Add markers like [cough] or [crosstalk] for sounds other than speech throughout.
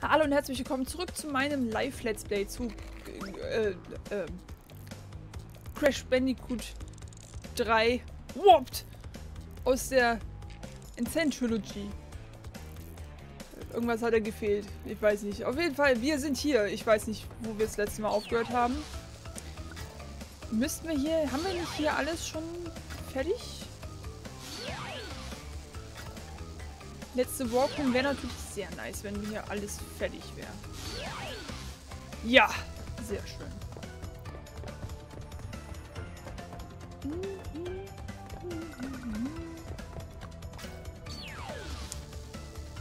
Hallo und herzlich willkommen zurück zu meinem Live-Let's Play zu äh, äh, Crash Bandicoot 3 Warped aus der Insane Trilogy. Irgendwas hat er gefehlt. Ich weiß nicht. Auf jeden Fall, wir sind hier. Ich weiß nicht, wo wir das letzte Mal aufgehört haben. Müssten wir hier... Haben wir nicht hier alles schon fertig? Letzte Walkman wäre natürlich sehr nice, wenn hier alles fertig wäre. Ja, sehr schön.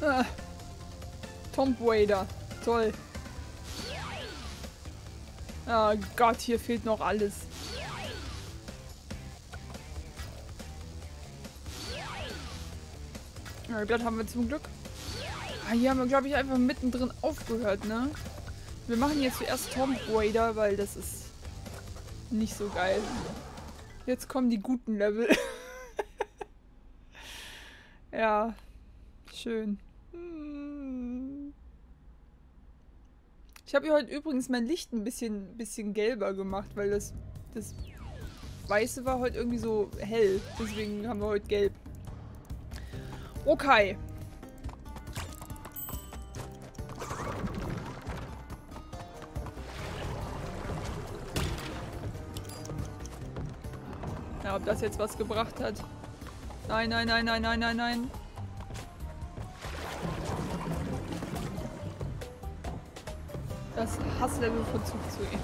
Ah, Tomb Raider. Toll. Oh Gott, hier fehlt noch alles. Das haben wir zum Glück. Ah, hier haben wir, glaube ich, einfach mittendrin aufgehört, ne? Wir machen jetzt zuerst Tomb Raider, weil das ist nicht so geil. Jetzt kommen die guten Level. [laughs] ja, schön. Ich habe hier heute übrigens mein Licht ein bisschen, bisschen gelber gemacht, weil das, das Weiße war heute irgendwie so hell. Deswegen haben wir heute gelb. Okay. Ja, ob das jetzt was gebracht hat. Nein, nein, nein, nein, nein, nein, nein. Das Hasslevel von Zug zu ihm.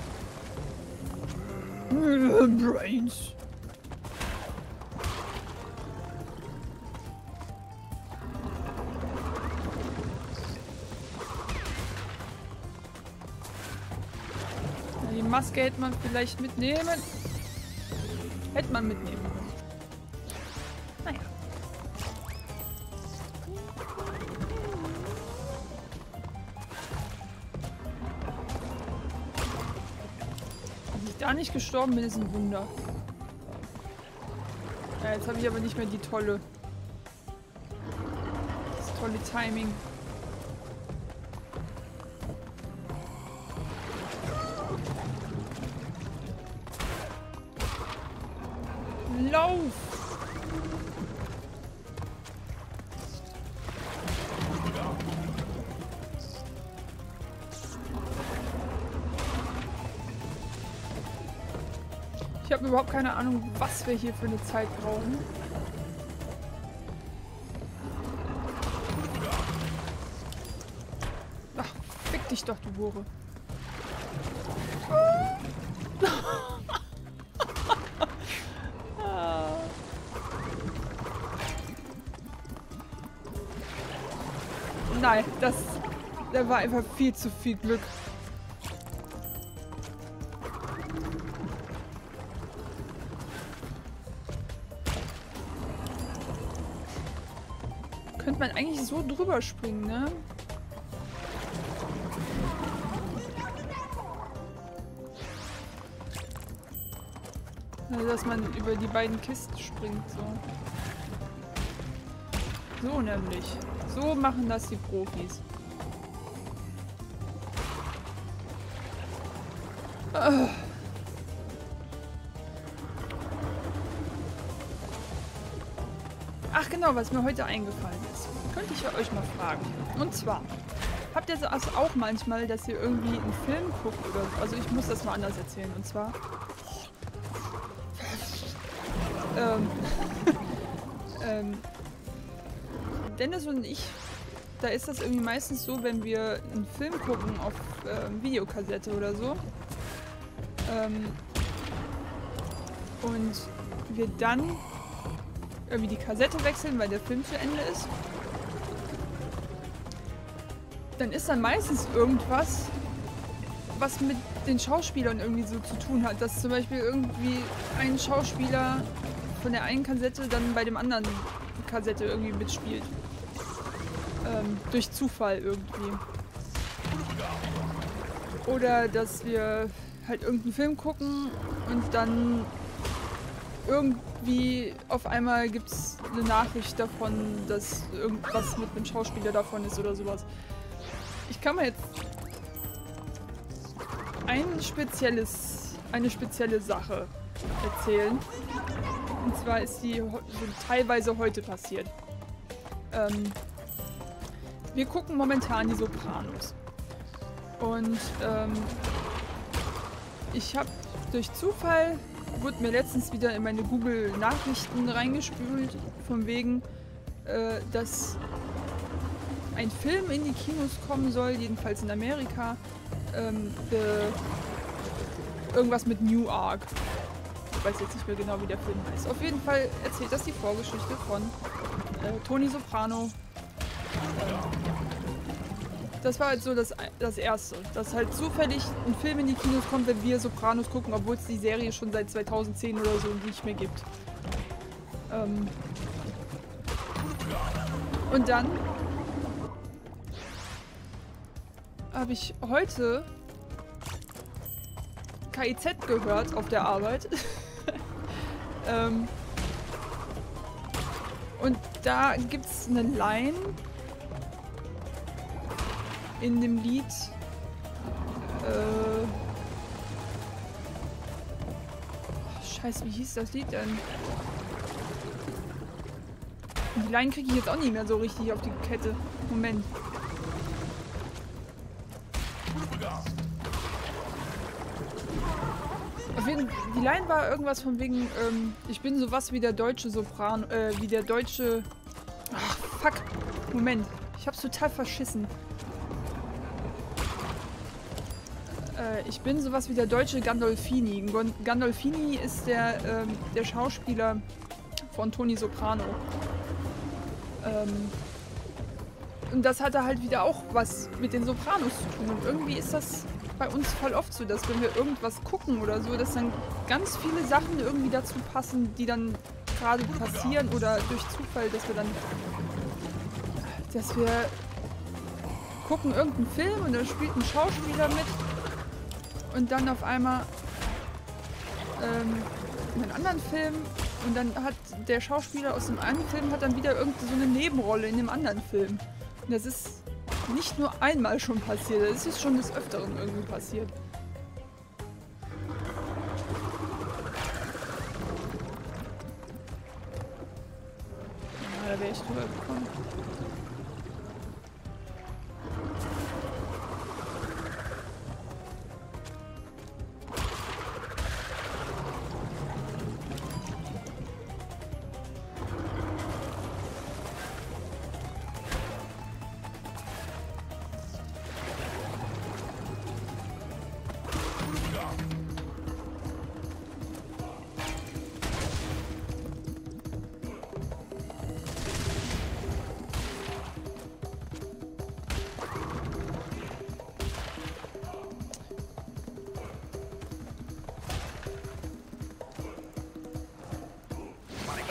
Brains. Maske hätte man vielleicht mitnehmen. Hätte man mitnehmen können. Naja. Dass ich da nicht gestorben bin, ist ein Wunder. Ja, jetzt habe ich aber nicht mehr die tolle. Das tolle Timing. Habe überhaupt keine Ahnung, was wir hier für eine Zeit brauchen. Ach, fick dich doch, du Hure. [laughs] Nein, das, da war einfach viel zu viel Glück. Drüber springen, ne? Also, dass man über die beiden Kisten springt, so. So nämlich. So machen das die Profis. Ah. Genau, was mir heute eingefallen ist. Könnte ich euch mal fragen. Und zwar, habt ihr das auch manchmal, dass ihr irgendwie einen Film guckt oder so? Also ich muss das mal anders erzählen. Und zwar... ähm, [laughs] ähm, Dennis und ich, da ist das irgendwie meistens so, wenn wir einen Film gucken auf ähm, Videokassette oder so. Ähm, und wir dann irgendwie die Kassette wechseln, weil der Film zu Ende ist. Dann ist dann meistens irgendwas, was mit den Schauspielern irgendwie so zu tun hat. Dass zum Beispiel irgendwie ein Schauspieler von der einen Kassette dann bei dem anderen Kassette irgendwie mitspielt. Ähm, durch Zufall irgendwie. Oder dass wir halt irgendeinen Film gucken und dann irgendwie auf einmal gibt es eine Nachricht davon, dass irgendwas mit einem Schauspieler davon ist oder sowas. Ich kann mal jetzt ein spezielles, eine spezielle Sache erzählen. Und zwar ist die so teilweise heute passiert. Ähm, wir gucken momentan die Sopranos. Und ähm, ich habe durch Zufall, wurde mir letztens wieder in meine Google-Nachrichten reingespült, von wegen, äh, dass ein Film in die Kinos kommen soll, jedenfalls in Amerika. Ähm, irgendwas mit New Ark. Ich weiß jetzt nicht mehr genau, wie der Film heißt. Auf jeden Fall erzählt das die Vorgeschichte von äh, Tony Soprano. Ähm, das war halt so das, das Erste. Dass halt zufällig ein Film in die Kinos kommt, wenn wir Sopranos gucken, obwohl es die Serie schon seit 2010 oder so nicht mehr gibt. Ähm Und dann habe ich heute KIZ gehört auf der Arbeit. [laughs] ähm und da gibt es eine Line, in dem Lied. Äh, Scheiße, wie hieß das Lied denn? Die Line kriege ich jetzt auch nicht mehr so richtig auf die Kette. Moment. Die Line war irgendwas von wegen, ähm, ich bin sowas wie der deutsche Sopran, äh, wie der deutsche... Ach, fuck. Moment. Ich hab's total verschissen. Äh, ich bin sowas wie der deutsche Gandolfini. Gandolfini ist der, ähm, der Schauspieler von Tony Soprano. Ähm, und das hatte halt wieder auch was mit den Sopranos zu tun. Und irgendwie ist das bei uns voll oft so, dass wenn wir irgendwas gucken oder so, dass dann ganz viele Sachen irgendwie dazu passen, die dann gerade passieren oder durch Zufall, dass wir dann, dass wir gucken irgendeinen Film und da spielt ein Schauspieler mit und dann auf einmal ähm, einen anderen Film und dann hat der Schauspieler aus dem einen Film hat dann wieder irgendeine so eine Nebenrolle in dem anderen Film. Und das ist nicht nur einmal schon passiert, das ist schon des Öfteren irgendwie passiert.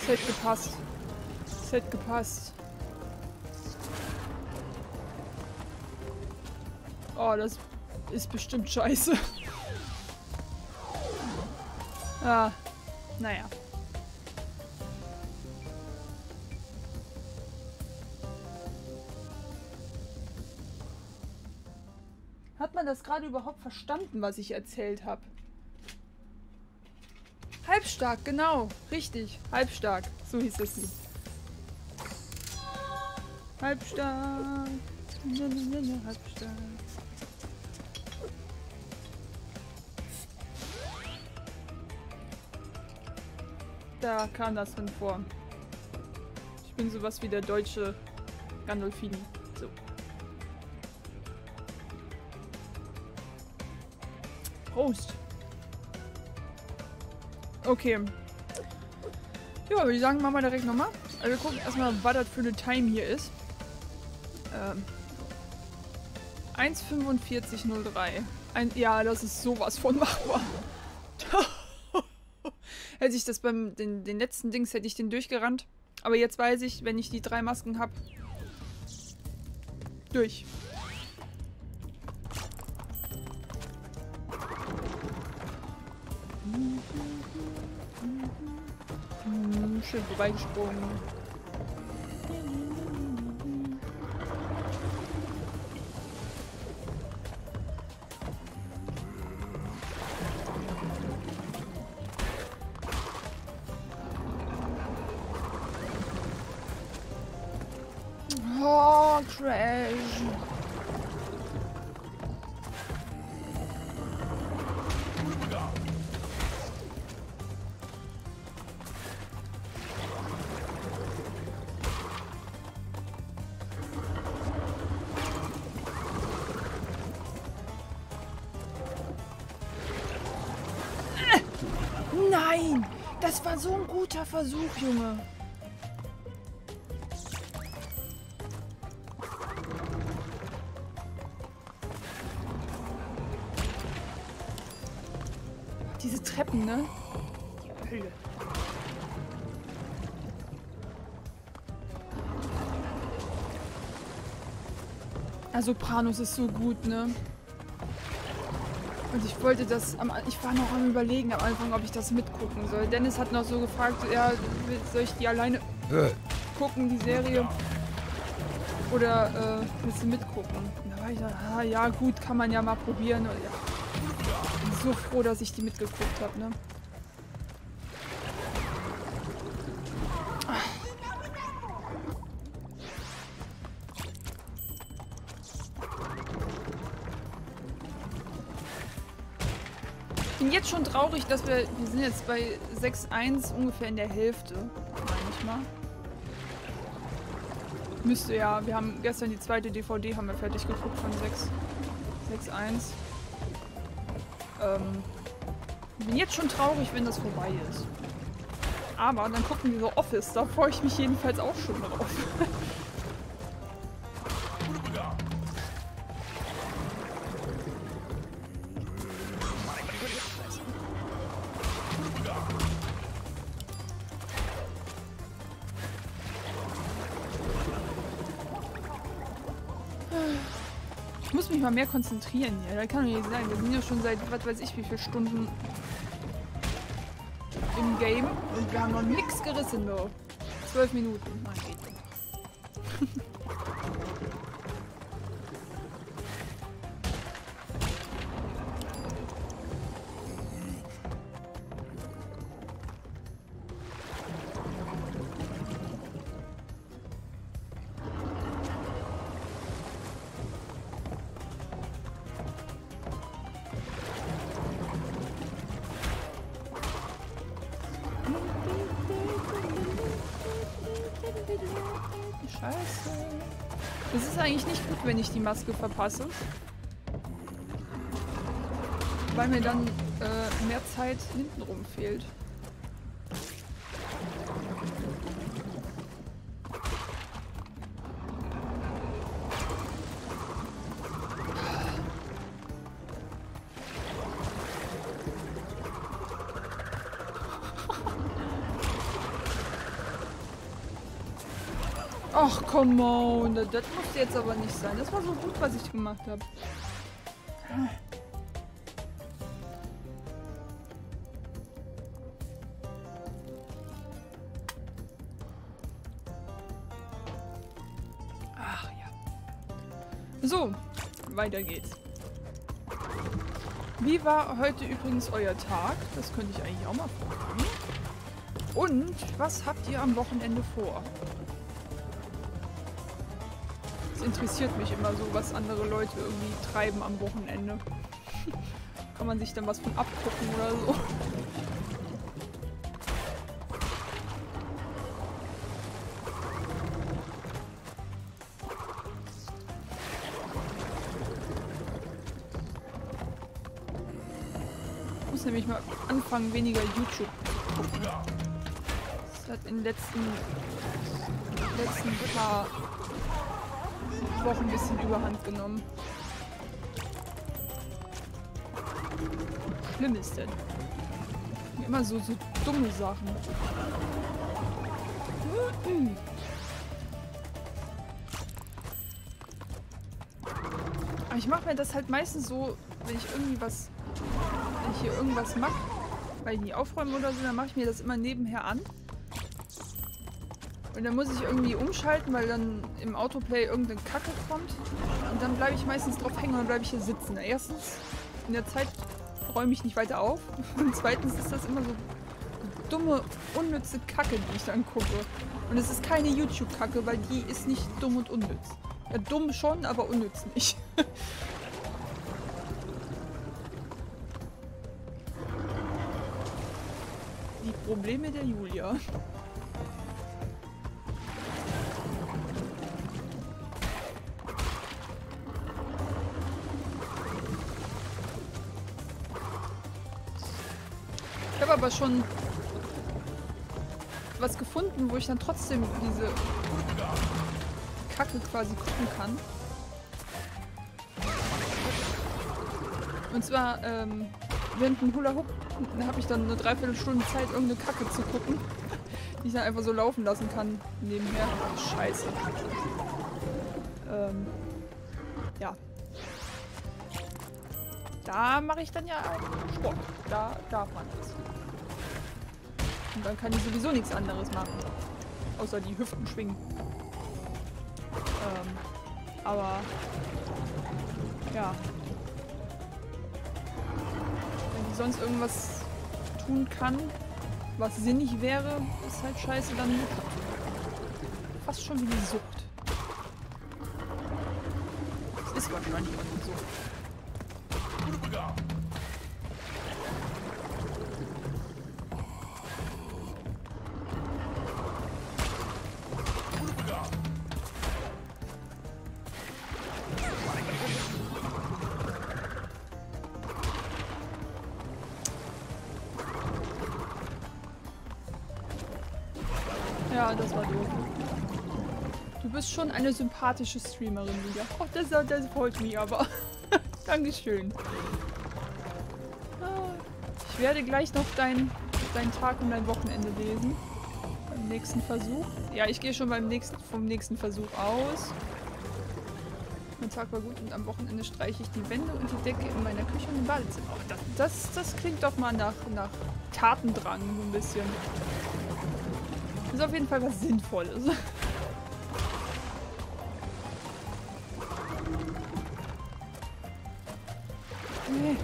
Es hätte gepasst. Es hätte gepasst. Oh, das ist bestimmt scheiße. [laughs] ah, naja. Hat man das gerade überhaupt verstanden, was ich erzählt habe? Halbstark, genau. Richtig. Halbstark. So hieß es Lied. Halbstark. Halbstark. Da kam das drin vor. Ich bin sowas wie der deutsche Gandolfini. So. Prost. Okay. Ja, würde ich sagen, machen wir direkt nochmal. Also wir gucken erstmal, was das für eine Time hier ist. Ähm. 1,4503. Ein, ja, das ist sowas von machbar. [laughs] hätte ich das beim den, den letzten Dings, hätte ich den durchgerannt. Aber jetzt weiß ich, wenn ich die drei Masken habe, durch. Schön vorbeigesprungen. Guter Versuch, Junge. Diese Treppen, ne? Die Hölle. Also Sopranos ist so gut, ne? Und ich wollte das, am, ich war noch am überlegen am Anfang, ob ich das mitgucken soll. Dennis hat noch so gefragt, ja, soll ich die alleine gucken, die Serie? Oder äh, willst du mitgucken? Da war ich so, ah, ja gut, kann man ja mal probieren. Und, ja. Bin so froh, dass ich die mitgeguckt habe, ne? Schon traurig, dass wir... Wir sind jetzt bei 6.1 ungefähr in der Hälfte, meine. Müsste ja. Wir haben gestern die zweite DVD haben wir fertig geguckt von 6.1. Ähm, bin jetzt schon traurig, wenn das vorbei ist. Aber dann gucken wir so Office. Da freue ich mich jedenfalls auch schon drauf. [laughs] mehr konzentrieren hier. Das kann doch nicht sein. Wir sind ja schon seit, was weiß ich, wie viele Stunden im Game und wir haben noch nichts gerissen, doch. Zwölf Minuten. Nein, geht nicht. [laughs] wenn ich die Maske verpasse. Weil mir dann äh, mehr Zeit hintenrum fehlt. Come on. Das, musste jetzt aber nicht sein. Das war so gut, was ich gemacht habe. Ach ja. So, weiter geht's. Wie war heute übrigens euer Tag? Das könnte ich eigentlich auch mal fragen. Und was habt ihr am Wochenende vor? Interessiert mich immer so, was andere Leute irgendwie treiben am Wochenende. [laughs] Kann man sich dann was von abgucken oder so. Ich muss nämlich mal anfangen, weniger YouTube zu gucken. Das hat in den letzten, letzten paar Wochen ein bisschen überhand genommen. Schlimm ist denn? Immer so, so dumme Sachen. Aber ich mache mir das halt meistens so, wenn ich irgendwie was, wenn ich hier irgendwas mache, weil ich nie aufräume oder so, dann mache ich mir das immer nebenher an. Und dann muss ich irgendwie umschalten, weil dann im Autoplay irgendeine Kacke kommt. Und dann bleibe ich meistens drauf hängen und dann bleibe ich hier sitzen. Erstens, in der Zeit räume ich nicht weiter auf. [laughs] Und zweitens ist das immer so dumme, unnütze Kacke, die ich dann gucke. Und es ist keine YouTube-Kacke, weil die ist nicht dumm und unnütz. Ja, dumm schon, aber unnütz nicht. [laughs] die Probleme der Julia. Aber schon was gefunden, wo ich dann trotzdem diese Kacke quasi gucken kann. Und zwar, ähm, während dem Hula Hoop habe ich dann eine Dreiviertelstunde Zeit, irgendeine Kacke zu gucken, [laughs] die ich dann einfach so laufen lassen kann nebenher. Scheiße. Ähm, ja. Da mache ich dann ja Sport. Da darf man das. Und dann kann ich sowieso nichts anderes machen. Außer die Hüften schwingen. Ähm, aber ja. Wenn ich sonst irgendwas tun kann, was sinnig wäre, ist halt scheiße, dann fast schon wie die Sucht. Das ist wahrscheinlich eine Sucht. Das war doof. Du bist schon eine sympathische Streamerin, Liga. Oh, das, das freut mich aber. [laughs] Dankeschön. Ich werde gleich noch deinen dein Tag und dein Wochenende lesen. Beim nächsten Versuch. Ja, ich gehe schon beim nächsten, vom nächsten Versuch aus. Mein Tag war gut und am Wochenende streiche ich die Wände und die Decke in meiner Küche und im Badezimmer. Oh, das, das, das klingt doch mal nach, nach Tatendrang so ein bisschen. Ist auf jeden Fall was Sinnvolles. Nee.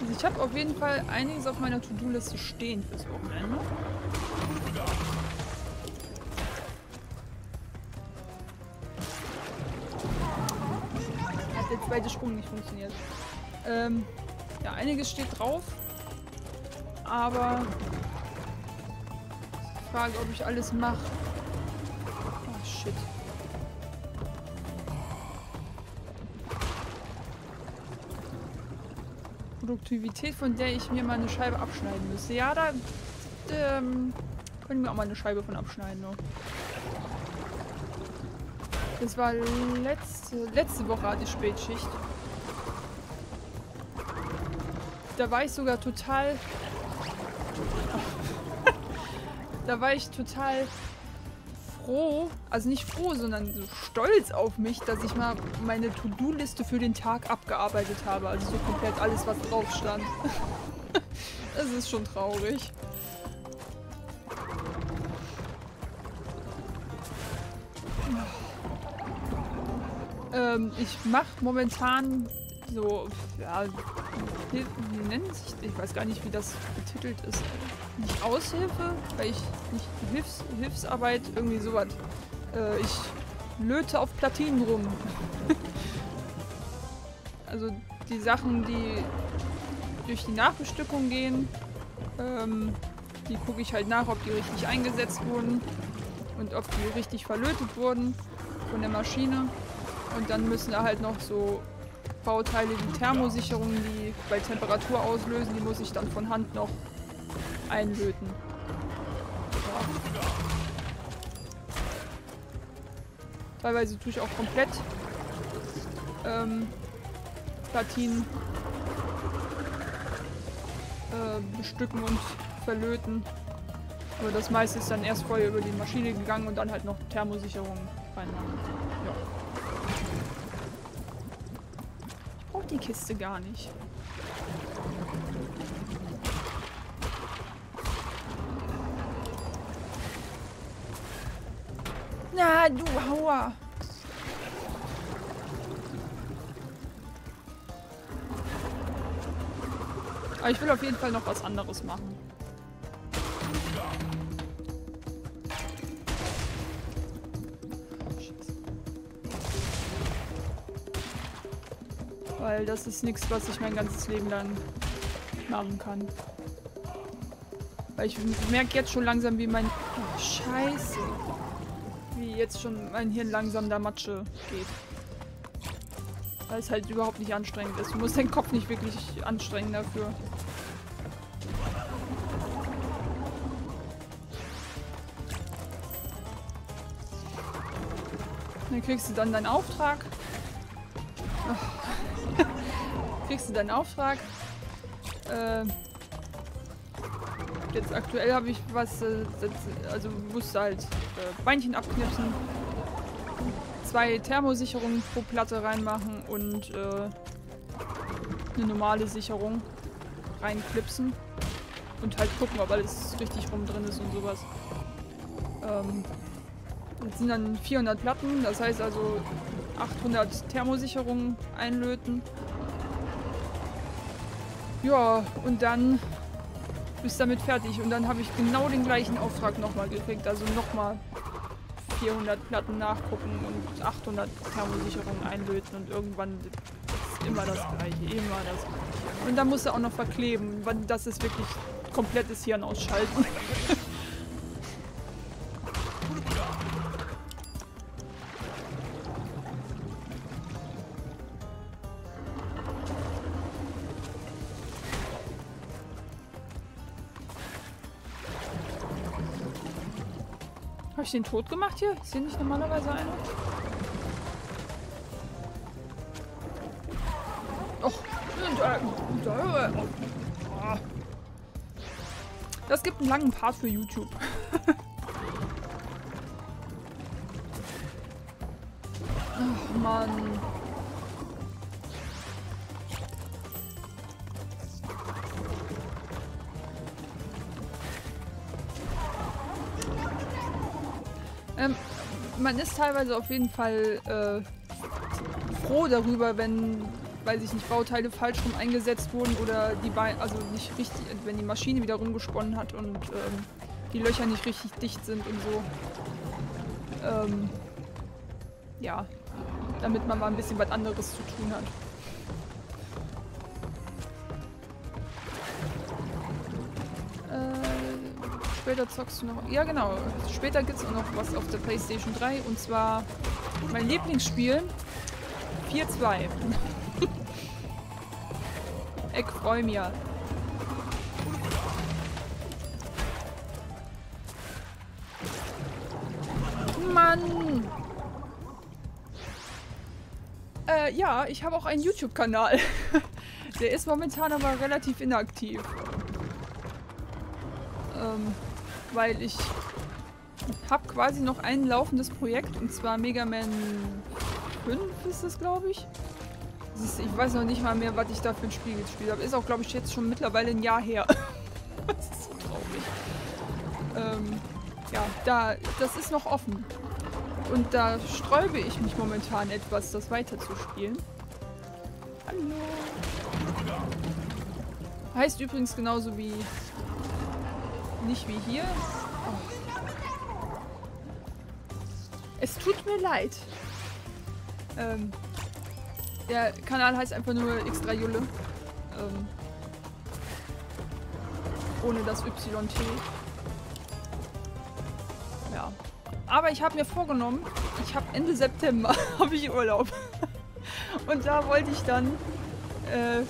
Also ich habe auf jeden Fall einiges auf meiner To-Do-Liste stehen fürs Wochenende. Hat der Sprung nicht funktioniert. Ähm, ja, einiges steht drauf. Aber Frage, ob ich alles mache. Shit. Produktivität, von der ich mir mal eine Scheibe abschneiden müsste. Ja, da ähm, können wir auch mal eine Scheibe von abschneiden. Ne? Das war letzte, letzte Woche ich Spätschicht. Da war ich sogar total [laughs] da war ich total froh, also nicht froh, sondern so stolz auf mich, dass ich mal meine To-Do-Liste für den Tag abgearbeitet habe. Also so komplett alles, was drauf stand. [laughs] das ist schon traurig. Ähm, ich mache momentan so, ja, wie, nennt sich, ich weiß gar nicht, wie das betitelt ist. Nicht Aushilfe, weil ich nicht Hilfs, Hilfsarbeit, irgendwie sowas. Äh, ich löte auf Platinen rum. [laughs] also die Sachen, die durch die Nachbestückung gehen, ähm, die gucke ich halt nach, ob die richtig eingesetzt wurden und ob die richtig verlötet wurden von der Maschine. Und dann müssen da halt noch so Bauteile wie Thermosicherungen, die bei Temperatur auslösen, die muss ich dann von Hand noch einlöten. Ja. Teilweise tue ich auch komplett ähm, Platinen äh, bestücken und verlöten. Aber das meiste ist dann erst vorher über die Maschine gegangen und dann halt noch Thermosicherungen reinmachen. Ja. Die Kiste gar nicht. Na, du Hauer. Aber ich will auf jeden Fall noch was anderes machen. Weil das ist nichts, was ich mein ganzes Leben lang machen kann. Weil ich merke jetzt schon langsam, wie mein... Oh, Scheiße. Wie jetzt schon mein Hirn langsam da Matsche geht. Weil es halt überhaupt nicht anstrengend ist. Du musst deinen Kopf nicht wirklich anstrengen dafür. Dann kriegst du dann deinen Auftrag. Kriegst du deinen Auftrag. Äh, jetzt aktuell habe ich was, äh, also musst du halt äh, Beinchen abknipsen, zwei Thermosicherungen pro Platte reinmachen und äh, eine normale Sicherung reinklipsen und halt gucken, ob alles richtig rum drin ist und sowas. Ähm, das sind dann 400 Platten, das heißt also 800 Thermosicherungen einlöten. Ja, und dann bist damit fertig. Und dann habe ich genau den gleichen Auftrag nochmal gekriegt. Also nochmal 400 Platten nachgucken und 800 Thermosicherungen einlöten. Und irgendwann ist immer das Gleiche, immer das Gleiche. Und dann musst du auch noch verkleben. Das ist wirklich komplettes Hirn ausschalten. [laughs] ich den tot gemacht hier? Ist hier nicht normalerweise einer? Och, das gibt einen langen Part für YouTube. [laughs] Ach, Mann. Man ist teilweise auf jeden Fall äh, froh darüber, wenn, weiß ich nicht, Bauteile falsch rum eingesetzt wurden oder die Beine, also nicht richtig, wenn die Maschine wieder rumgesponnen hat und ähm, die Löcher nicht richtig dicht sind und so. Ähm, ja, damit man mal ein bisschen was anderes zu tun hat. Später zockst du noch... Ja, genau. Später gibt es noch was auf der Playstation 3. Und zwar mein Lieblingsspiel. 4-2. [laughs] ich freue mich. Mann! Äh, ja, ich habe auch einen YouTube-Kanal. [laughs] Der ist momentan aber relativ inaktiv. Ähm, weil ich habe quasi noch ein laufendes Projekt und zwar Mega Man 5 ist es, glaube ich. Ist, ich weiß noch nicht mal mehr, was ich da für ein Spiel gespielt habe. Ist auch, glaube ich, jetzt schon mittlerweile ein Jahr her. [laughs] das ist so traurig. Ähm, ja, da, das ist noch offen. Und da sträube ich mich momentan etwas, das weiterzuspielen. Hallo. Heißt übrigens genauso wie nicht wie hier. Es tut mir leid. Ähm, der Kanal heißt einfach nur X3 Julle. Ähm, ohne das YT. Ja. Aber ich habe mir vorgenommen, ich habe Ende September [laughs] habe ich Urlaub. Und da wollte ich dann äh,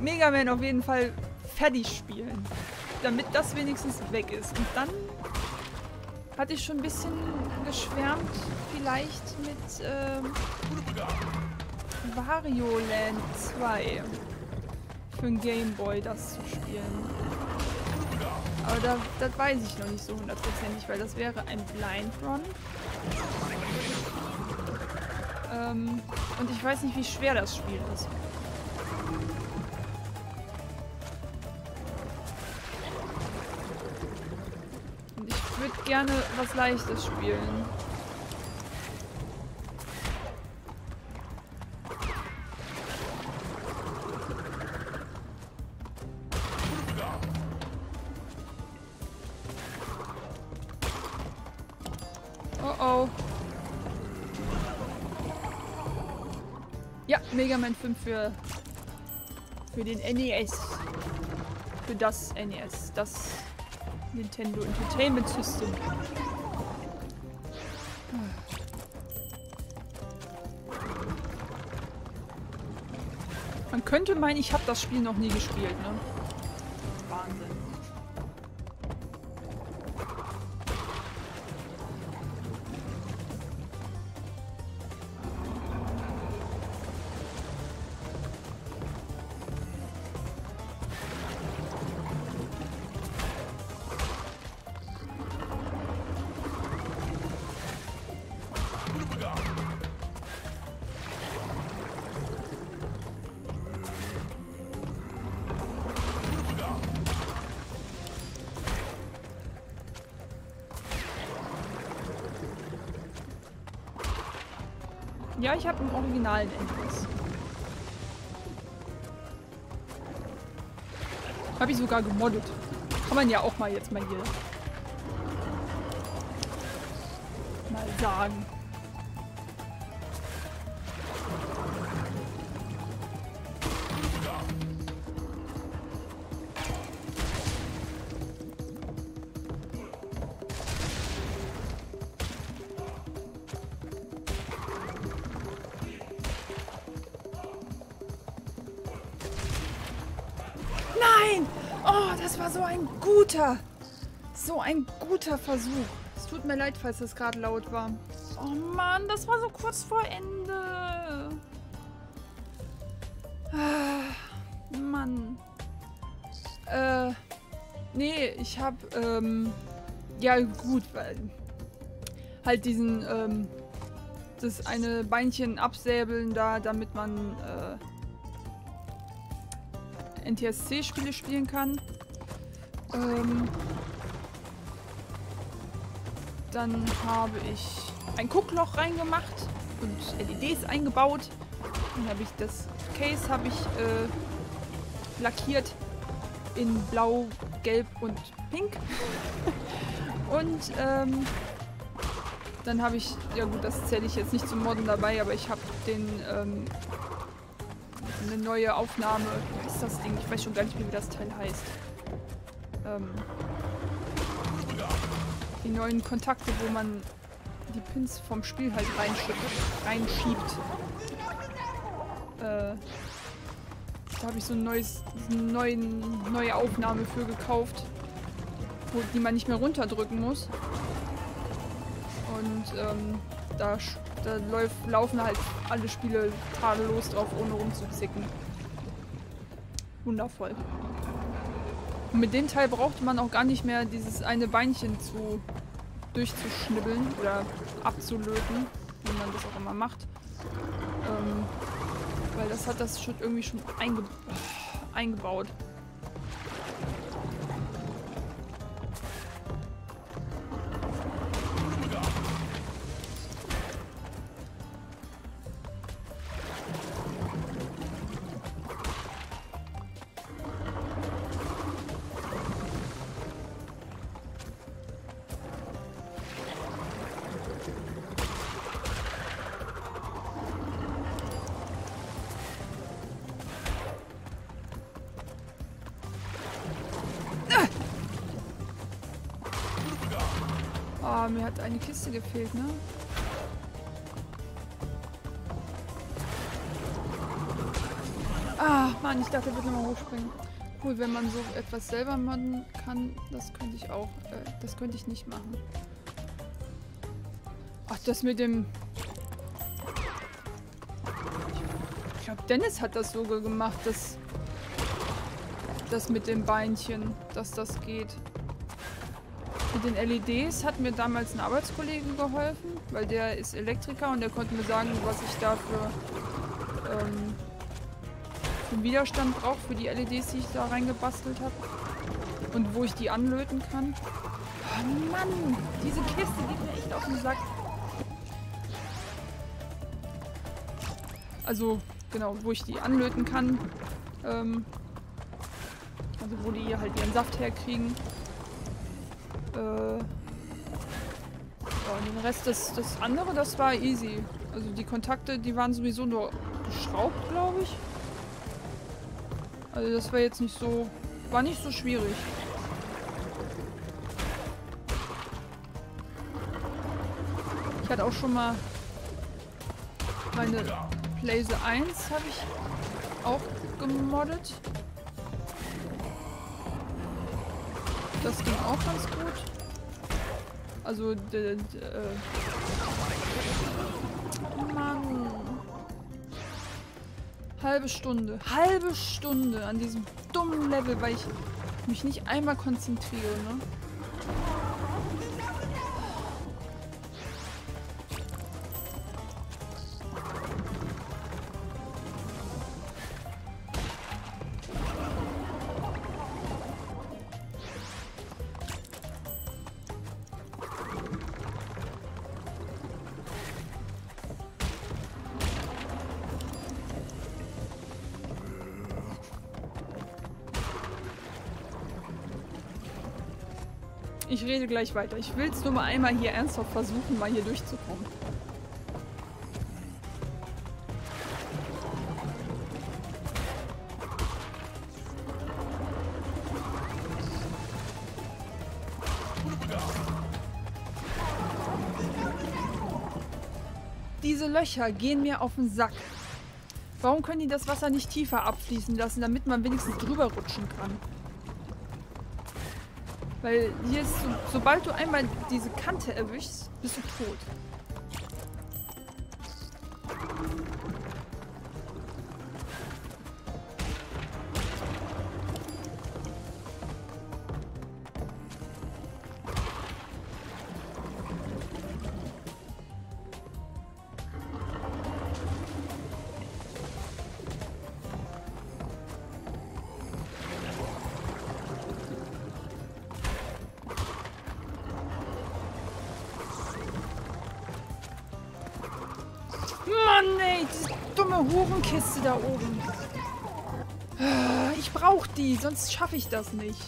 Mega Man auf jeden Fall fertig spielen damit das wenigstens weg ist. Und dann hatte ich schon ein bisschen geschwärmt, vielleicht mit ähm, Wario Land 2 für ein Gameboy das zu spielen. Aber da, das weiß ich noch nicht so hundertprozentig, weil das wäre ein Blind Run. Ähm, und ich weiß nicht, wie schwer das Spiel ist. Gerne was Leichtes spielen. Oh oh. Ja, Mega Man 5 für, für den NES. Für das NES. Das Nintendo Entertainment System. Man könnte meinen, ich habe das Spiel noch nie gespielt, ne? Ja, ich habe im originalen Endless. Habe ich sogar gemoddet. Kann man ja auch mal jetzt mal hier mal sagen. Guter, so ein guter Versuch. Es tut mir leid, falls das gerade laut war. Oh Mann, das war so kurz vor Ende. Ah, Mann. Äh, nee, ich hab, ähm, ja gut, weil halt diesen, ähm, das eine Beinchen absäbeln da, damit man, äh, NTSC-Spiele spielen kann. Ähm, dann habe ich ein Guckloch reingemacht und LEDs eingebaut. Dann habe ich das Case habe ich äh, lackiert in Blau, Gelb und Pink. [laughs] und ähm, dann habe ich, ja gut, das zähle ich jetzt nicht zum Modden dabei, aber ich habe den ähm, eine neue Aufnahme. Wie heißt das Ding? Ich weiß schon gar nicht wie das Teil heißt. Ähm, die neuen Kontakte, wo man die Pins vom Spiel halt reinschiebt. Äh, da habe ich so ein neues, neuen, neue Aufnahme für gekauft, wo, die man nicht mehr runterdrücken muss. Und ähm, da da läuf, laufen halt alle Spiele tadellos drauf, ohne rumzuzicken. Wundervoll. Und mit dem Teil brauchte man auch gar nicht mehr dieses eine Beinchen zu durchzuschnibbeln oder abzulöten, wie man das auch immer macht. Ähm, weil das hat das schon irgendwie schon einge eingebaut. Mir hat eine Kiste gefehlt, ne? Ah, Mann, ich dachte, er wird nochmal hochspringen. Cool, wenn man so etwas selber modden kann, das könnte ich auch, äh, das könnte ich nicht machen. Ach, das mit dem... Ich glaube, Dennis hat das sogar gemacht, das... Das mit dem Beinchen, dass das geht. Mit den LEDs hat mir damals ein Arbeitskollege geholfen, weil der ist Elektriker und der konnte mir sagen, was ich da für, ähm, für Widerstand brauche für die LEDs, die ich da reingebastelt habe. Und wo ich die anlöten kann. Oh Mann, diese Kiste geht mir echt auf den Sack. Also, genau, wo ich die anlöten kann. Ähm, also wo die halt ihren Saft herkriegen. Äh, ja, den Rest, das, das andere, das war easy. Also die Kontakte, die waren sowieso nur geschraubt, glaube ich. Also das war jetzt nicht so... War nicht so schwierig. Ich hatte auch schon mal meine Blaze 1 habe ich auch gemoddet. Das ging auch ganz gut. Also, äh, Mann. Halbe Stunde. Halbe Stunde an diesem dummen Level, weil ich mich nicht einmal konzentriere, ne? Rede gleich weiter. Ich will es nur mal einmal hier ernsthaft versuchen, mal hier durchzukommen. Diese Löcher gehen mir auf den Sack. Warum können die das Wasser nicht tiefer abfließen lassen, damit man wenigstens drüber rutschen kann? Weil hier ist, so, sobald du einmal diese Kante erwischst, bist du tot. Hurenkiste da oben. Ich brauche die, sonst schaffe ich das nicht.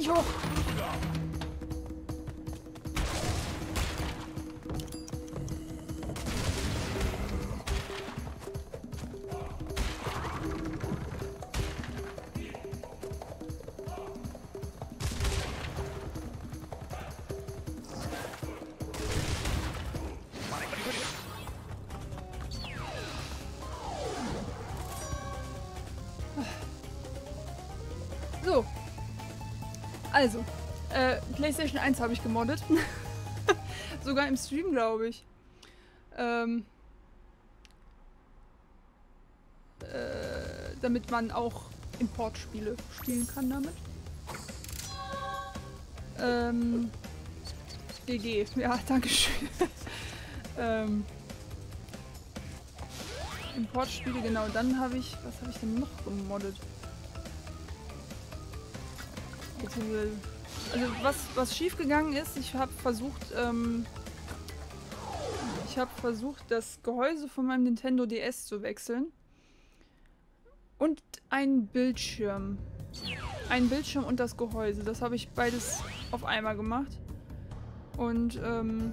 Nicht hoch. PlayStation 1 habe ich gemoddet. [laughs] Sogar im Stream, glaube ich. Ähm, äh, damit man auch Importspiele spielen kann damit. Ähm, GG. Ja, danke schön. [laughs] ähm, Importspiele, genau. Dann habe ich, was habe ich denn noch gemoddet? Beziehungsweise, also was, was schief gegangen ist, ich habe versucht, ähm, ich habe versucht, das Gehäuse von meinem Nintendo DS zu wechseln. Und ein Bildschirm. Ein Bildschirm und das Gehäuse. Das habe ich beides auf einmal gemacht. Und ähm,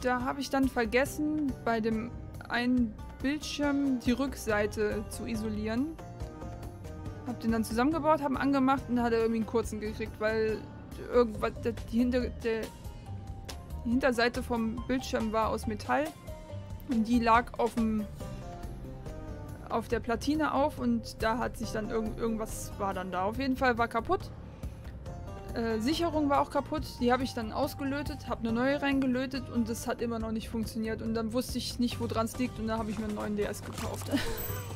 da habe ich dann vergessen, bei dem einen Bildschirm die Rückseite zu isolieren. Hab den dann zusammengebaut, haben angemacht und hat er irgendwie einen kurzen gekriegt, weil irgendwas, die, Hinter, die Hinterseite vom Bildschirm war aus Metall und die lag auf dem auf der Platine auf und da hat sich dann irgend, irgendwas war dann da. Auf jeden Fall war kaputt. Äh, Sicherung war auch kaputt. Die habe ich dann ausgelötet, habe eine neue reingelötet und das hat immer noch nicht funktioniert. Und dann wusste ich nicht, woran es liegt und dann habe ich mir einen neuen DS gekauft. [laughs]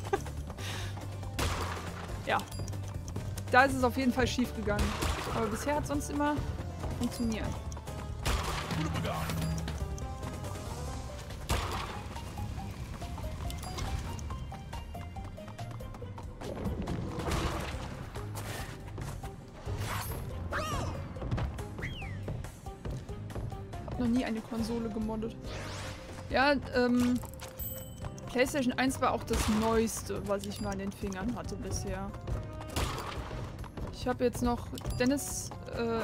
ja. Da ist es auf jeden Fall schief gegangen. Aber bisher hat es sonst immer funktioniert. noch nie eine Konsole gemoddet. Ja, ähm... PlayStation 1 war auch das Neueste, was ich mal in den Fingern hatte bisher. Ich habe jetzt noch Dennis äh,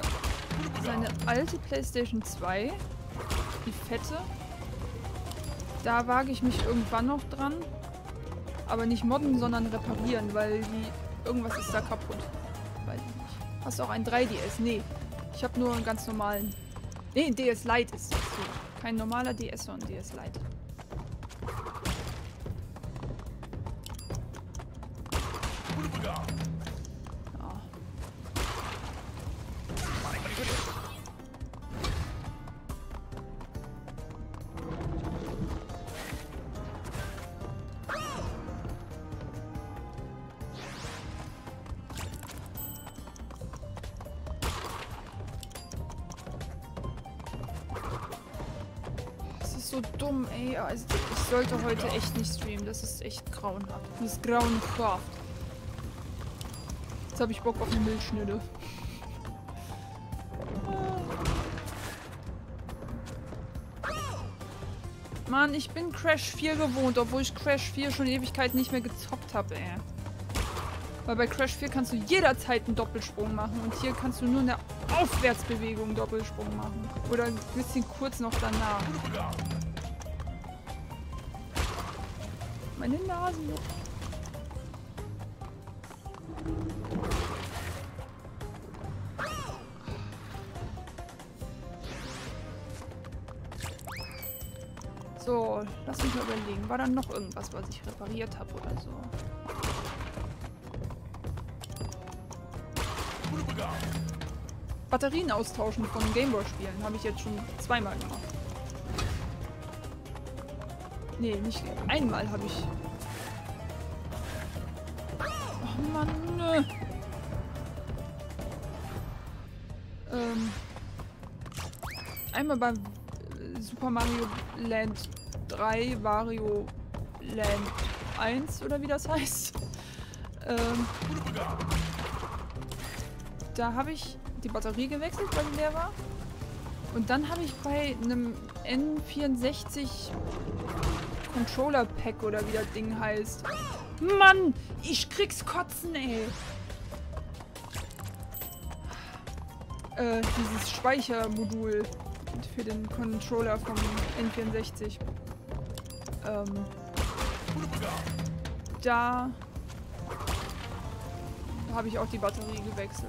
seine alte PlayStation 2, die fette. Da wage ich mich irgendwann noch dran. Aber nicht modden, sondern reparieren, weil die irgendwas ist da kaputt. Weiß ich nicht. Hast du auch ein 3DS? Nee. Ich habe nur einen ganz normalen. Nee, DS Lite ist das hier. Kein normaler DS, sondern DS Lite. Sollte heute echt nicht streamen. Das ist echt grauenhaft. Das ist grauenhaft. Jetzt habe ich Bock auf eine Milchschnitte. Mann, ich bin Crash 4 gewohnt, obwohl ich Crash 4 schon Ewigkeit nicht mehr gezockt habe, ey. Weil bei Crash 4 kannst du jederzeit einen Doppelsprung machen und hier kannst du nur eine Aufwärtsbewegung Doppelsprung machen. Oder ein bisschen kurz noch danach. Meine Nase juckt. So, lass mich mal überlegen. War da noch irgendwas, was ich repariert habe oder so? Batterien austauschen von Gameboy-Spielen habe ich jetzt schon zweimal gemacht. Nee, nicht einmal habe ich. Einmal beim Super Mario Land 3, Wario Land 1 oder wie das heißt. Ähm, da habe ich die Batterie gewechselt, weil die leer war. Und dann habe ich bei einem N64 Controller Pack oder wie das Ding heißt. Mann, ich krieg's kotzen, ey. Äh, dieses Speichermodul für den Controller vom N64. Ähm, da habe ich auch die Batterie gewechselt.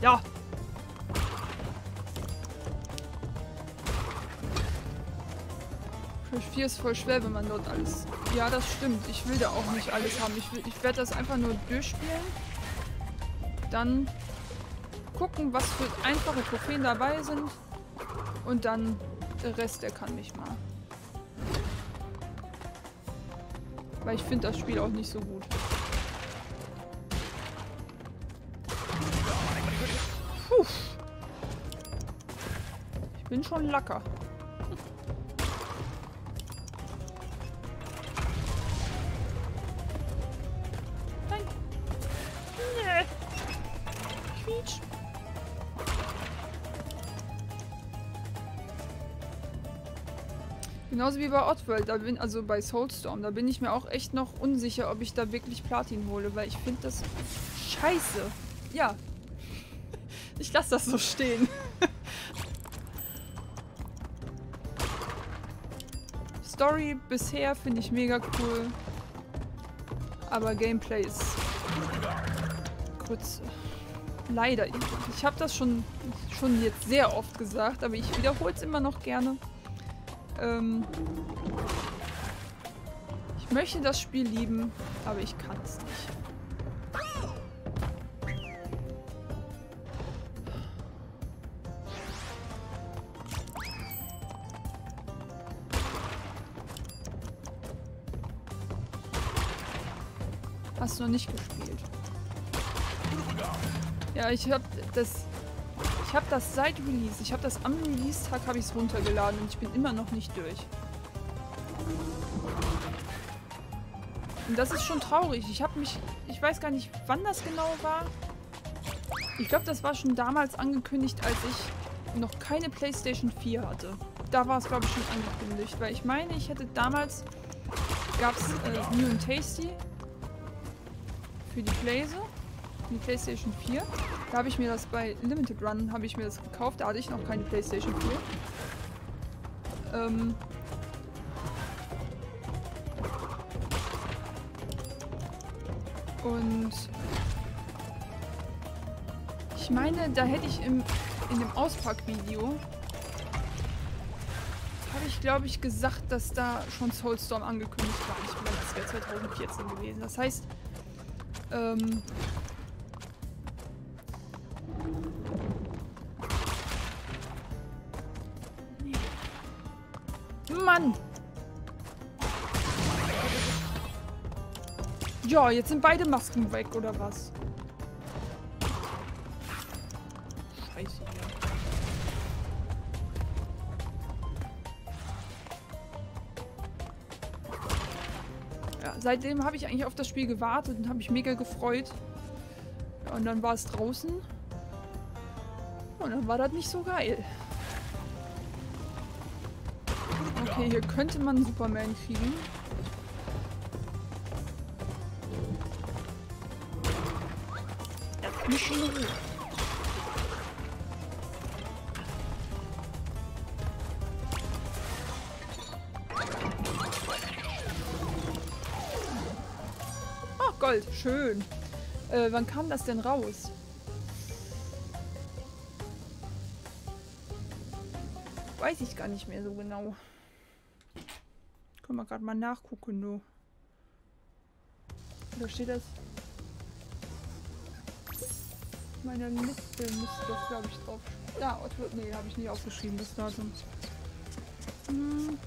Ja. Crash 4 ist voll schwer, wenn man dort alles... Ja, das stimmt. Ich will da auch nicht alles haben. Ich, ich werde das einfach nur durchspielen. Dann gucken, was für einfache Trophäen dabei sind. Und dann der Rest, der kann mich mal. Weil ich finde das Spiel auch nicht so gut. Puh. Ich bin schon lacker. Genauso wie bei Oddworld, da bin, also bei Soulstorm, da bin ich mir auch echt noch unsicher, ob ich da wirklich Platin hole, weil ich finde das scheiße. Ja. [laughs] Ich lasse das so stehen. [laughs] Story bisher finde ich mega cool. Aber Gameplay ist kurz. Leider. Ich habe das schon, schon jetzt sehr oft gesagt, aber ich wiederhole es immer noch gerne. Ähm ich möchte das Spiel lieben, aber ich kann es nicht. Hast du noch nicht gespielt? Ja, ich habe das habe das seit Release. Ich habe das am Release-Tag habe ich es runtergeladen und ich bin immer noch nicht durch. Und das ist schon traurig. Ich habe mich... Ich weiß gar nicht, wann das genau war. Ich glaube, das war schon damals angekündigt, als ich noch keine Playstation 4 hatte. Da war es, glaube ich, schon angekündigt. Weil ich meine, ich hätte damals... Gab es äh, New and Tasty für die Playse die Playstation 4. Da habe ich mir das bei Limited Run habe ich mir das gekauft. Da hatte ich noch keine Playstation 4. Ähm Und ich meine, da hätte ich im, in dem Auspackvideo habe ich, glaube ich, gesagt, dass da schon Soulstorm angekündigt war. Ich meine, das wäre 2014 gewesen. Das heißt, ähm, Mann! Ja, jetzt sind beide Masken weg, oder was? Scheiße. Ja, seitdem habe ich eigentlich auf das Spiel gewartet und habe mich mega gefreut. Ja, und dann war es draußen. Und dann war das nicht so geil. Okay, hier könnte man Superman kriegen. In Ruhe. Oh, Gold. Schön. Äh, wann kam das denn raus? Weiß ich gar nicht mehr so genau. Können wir gerade mal nachgucken, nur. Da steht das. Meine Liste müsste das, glaube ich, drauf. Da, nee, habe ich nicht aufgeschrieben, das Datum. Hm.